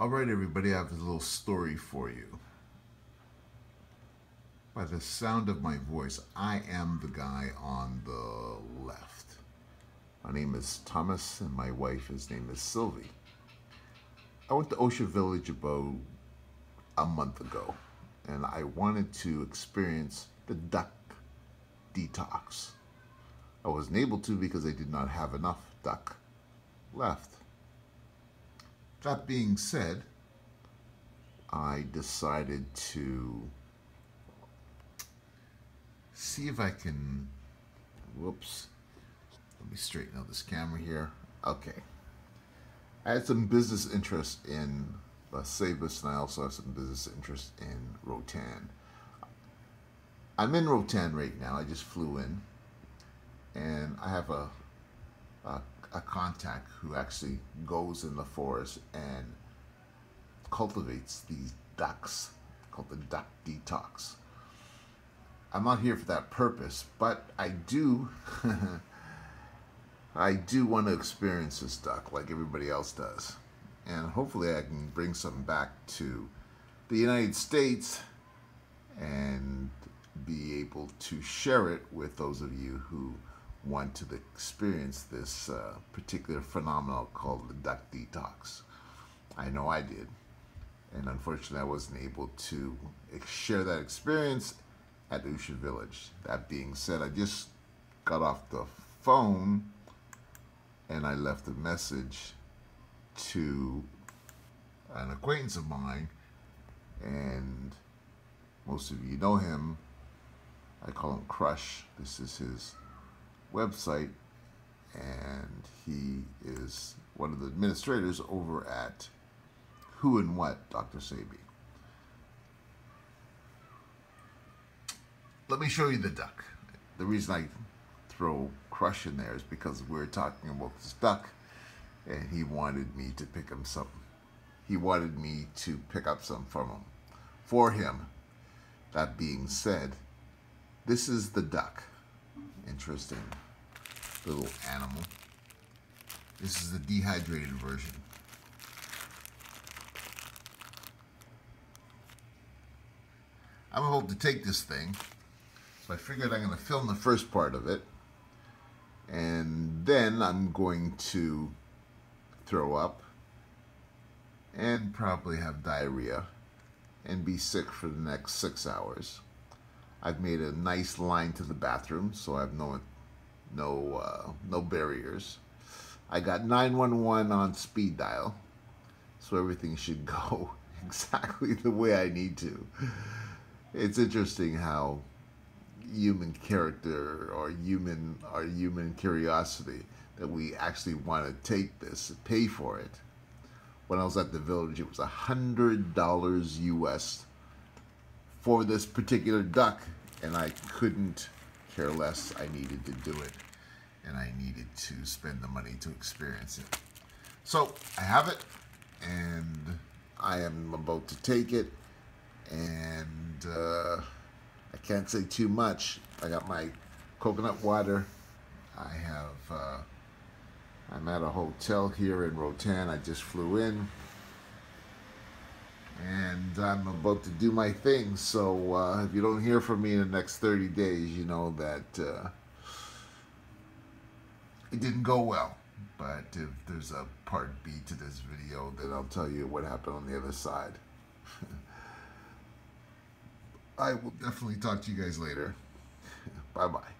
All right, everybody, I have a little story for you. By the sound of my voice, I am the guy on the left. My name is Thomas, and my wife's name is Sylvie. I went to Usha Village about a month ago, and I wanted to experience the duck detox. I wasn't able to because I did not have enough duck left. That being said, I decided to see if I can, whoops, let me straighten out this camera here. Okay. I had some business interest in Las Sabas and I also have some business interest in Roatan. I'm in Roatan right now. I just flew in and I have a, a contact who actually goes in the forest and cultivates these ducks called the duck detox. I'm not here for that purpose, but I do I do want to experience this duck like everybody else does. And hopefully I can bring some back to the United States and be able to share it with those of you who want to experience this uh, particular phenomenon called the duck detox. I know I did. And unfortunately, I wasn't able to share that experience at Usha Village. That being said, I just got off the phone and I left a message to an acquaintance of mine and most of you know him. I call him Crush. This is his website and he is one of the administrators over at Who and What, Dr. Sebi. Let me show you the duck. The reason I throw Crush in there is because we are talking about this duck and he wanted me to pick him some. He wanted me to pick up some from him, for him. That being said, this is the duck interesting little animal. This is the dehydrated version. I'm about to take this thing, so I figured I'm going to film the first part of it, and then I'm going to throw up and probably have diarrhea and be sick for the next six hours. I've made a nice line to the bathroom, so I have no no uh, no barriers. I got 911 on speed dial, so everything should go exactly the way I need to. It's interesting how human character or human or human curiosity that we actually want to take this pay for it. When I was at the village, it was a hundred dollars US for this particular duck, and I couldn't care less. I needed to do it, and I needed to spend the money to experience it. So I have it, and I am about to take it, and uh, I can't say too much. I got my coconut water. I have. Uh, I'm at a hotel here in Roatan. I just flew in I'm about to do my thing. So uh, if you don't hear from me in the next 30 days, you know that uh, it didn't go well. But if there's a part B to this video, then I'll tell you what happened on the other side. I will definitely talk to you guys later. Bye-bye.